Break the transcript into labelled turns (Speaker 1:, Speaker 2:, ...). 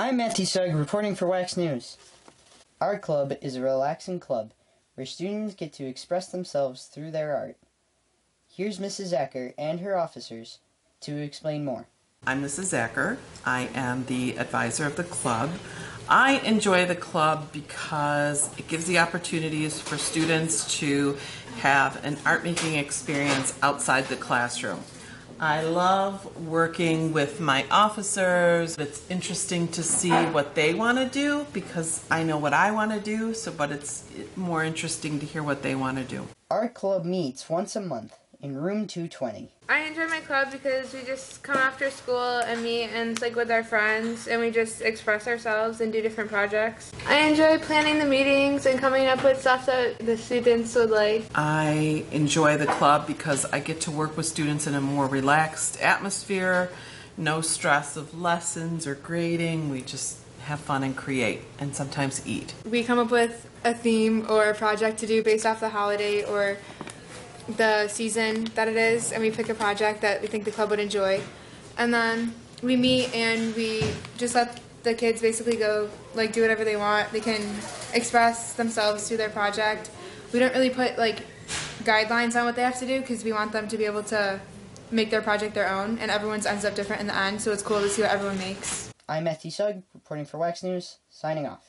Speaker 1: I'm Matthew Sugg reporting for WACS News. Our club is a relaxing club where students get to express themselves through their art. Here's Mrs. Acker and her officers to explain more.
Speaker 2: I'm Mrs. Acker. I am the advisor of the club. I enjoy the club because it gives the opportunities for students to have an art making experience outside the classroom. I love working with my officers. It's interesting to see what they want to do because I know what I want to do, so but it's more interesting to hear what they want to do.
Speaker 1: Our club meets once a month in room 220.
Speaker 3: I enjoy my club because we just come after school and meet and it's like with our friends and we just express ourselves and do different projects. I enjoy planning the meetings and coming up with stuff that the students would like.
Speaker 2: I enjoy the club because I get to work with students in a more relaxed atmosphere, no stress of lessons or grading. We just have fun and create and sometimes eat.
Speaker 4: We come up with a theme or a project to do based off the holiday or the season that it is, and we pick a project that we think the club would enjoy. And then we meet and we just let the kids basically go, like, do whatever they want. They can express themselves through their project. We don't really put, like, guidelines on what they have to do because we want them to be able to make their project their own, and everyone's ends up different in the end, so it's cool to see what everyone makes.
Speaker 1: I'm Matthew Sugg reporting for WACS News, signing off.